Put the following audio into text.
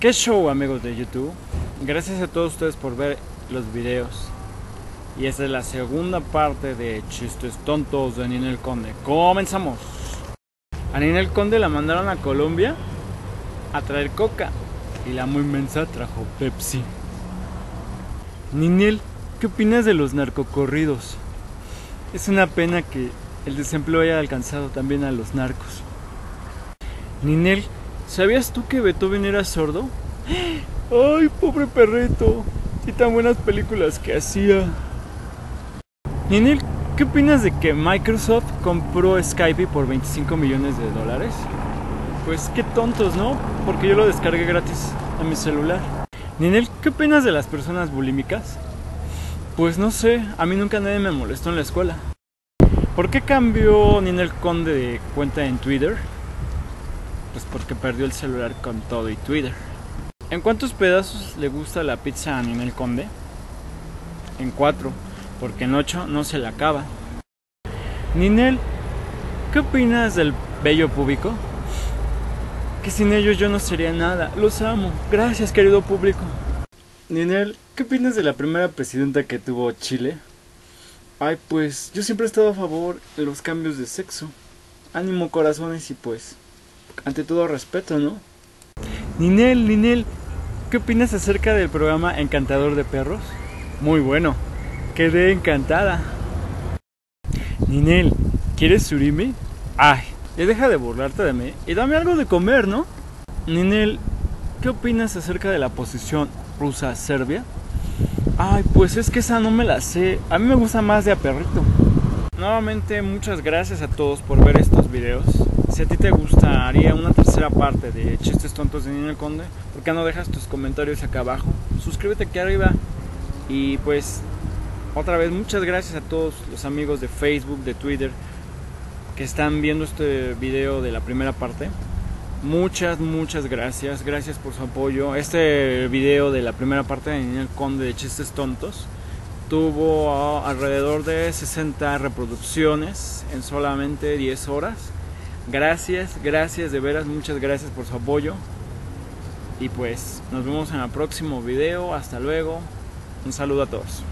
¿Qué show amigos de YouTube? Gracias a todos ustedes por ver los videos. Y esta es la segunda parte de Chistes Tontos de Ninel Conde. Comenzamos. A Ninel Conde la mandaron a Colombia a traer coca. Y la muy mensa trajo Pepsi. Ninel, ¿qué opinas de los narcocorridos? Es una pena que el desempleo haya alcanzado también a los narcos. Ninel, ¿sabías tú que Beethoven era sordo? ¡Ay, pobre perrito! Y tan buenas películas que hacía. Ninel, ¿qué opinas de que Microsoft compró Skype por 25 millones de dólares? Pues qué tontos, ¿no? Porque yo lo descargué gratis a mi celular. Ninel, ¿qué opinas de las personas bulímicas? Pues no sé, a mí nunca nadie me molestó en la escuela. ¿Por qué cambió Ninel Conde de cuenta en Twitter? Pues porque perdió el celular con todo y Twitter. ¿En cuántos pedazos le gusta la pizza a Ninel Conde? En cuatro, porque en ocho no se la acaba. Ninel, ¿qué opinas del bello público? Que sin ellos yo no sería nada. Los amo. Gracias, querido público. Ninel, ¿qué opinas de la primera presidenta que tuvo Chile? Ay, pues yo siempre he estado a favor de los cambios de sexo. Ánimo, corazones y pues, ante todo respeto, ¿no? Ninel, Ninel, ¿qué opinas acerca del programa Encantador de Perros? Muy bueno, quedé encantada. Ninel, ¿quieres surimi? Ay, ya deja de burlarte de mí y dame algo de comer, ¿no? Ninel, ¿qué opinas acerca de la posición rusa-serbia? Ay, pues es que esa no me la sé. A mí me gusta más de a perrito. Nuevamente, muchas gracias a todos por ver estos videos. Si a ti te gustaría una tercera parte de Chistes Tontos de Niño el Conde, ¿por qué no dejas tus comentarios acá abajo? Suscríbete aquí arriba. Y pues, otra vez, muchas gracias a todos los amigos de Facebook, de Twitter, que están viendo este video de la primera parte. Muchas, muchas gracias. Gracias por su apoyo. Este video de la primera parte de Niño el Conde de Chistes Tontos tuvo alrededor de 60 reproducciones en solamente 10 horas. Gracias, gracias, de veras, muchas gracias por su apoyo. Y pues nos vemos en el próximo video. Hasta luego. Un saludo a todos.